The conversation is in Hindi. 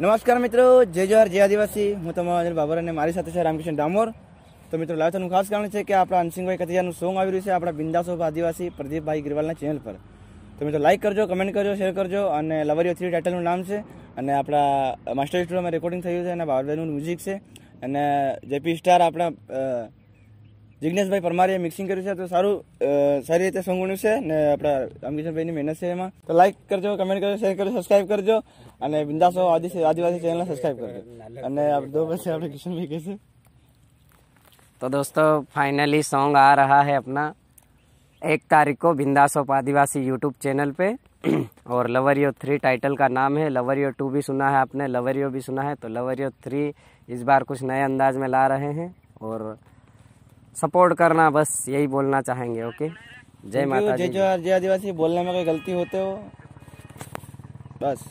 નમસ્કાર મિત્રો જય જોહાર જય આદિવાસી હું તમારો અનિલ બાબર અને મારી સાથે છે રામકૃષ્ણ ડામોર તો મિત્રો લાઈવ થવાનું ખાસ કારણ છે કે આપણા અનસિંહભાઈ કતિયાનું સોંગ આવી રહ્યું છે આપણા બિંદાસો આદિવાસી પ્રદીપભાઈ ગિરવાલના ચેનલ પર તો મિત્રો લાઈક કરજો કમેન્ટ કરજો શેર કરજો અને લવરીઓ થ્રી ટાઇટલનું નામ છે અને આપણા માસ્ટર સ્ટુડિયોમાં રેકોર્ડિંગ થયું છે અને બાબરભાઈનું મ્યુઝિક છે અને જેપી સ્ટાર આપણા અ, જિજ્ઞેશભાઈ પરમારીએ મિક્સિંગ કર્યું છે તો સારું અ, સારી રીતે સોંગ બન્યું છે ને આપણા રામકિશનભાઈની મહેનત છે એમાં તો લાઈક કરજો કમેન્ટ કરજો શેર કરજો સબસ્ક્રાઇબ કરજો અને બિંદાસો આદિવાસી આદિવાસી ચેનલને સબસ્ક્રાઇબ કરજો અને આ દો પછી આપણે કિશનભાઈ કહેશે तो दोस्तों फाइनली सॉन्ग आ रहा है अपना एक तारीख को बिंदास ऑफ आदिवासी यूट्यूब चैनल पे और लवरियो थ्री टाइटल का नाम है लवरियो टू भी सुना है आपने लवरियो भी सुना है तो लवरियो थ्री इस बार कुछ नए अंदाज में ला रहे हैं और सपोर्ट करना बस यही बोलना चाहेंगे ओके जय माता जय जो जय आदिवासी बोलने में कोई गलती होते हो बस।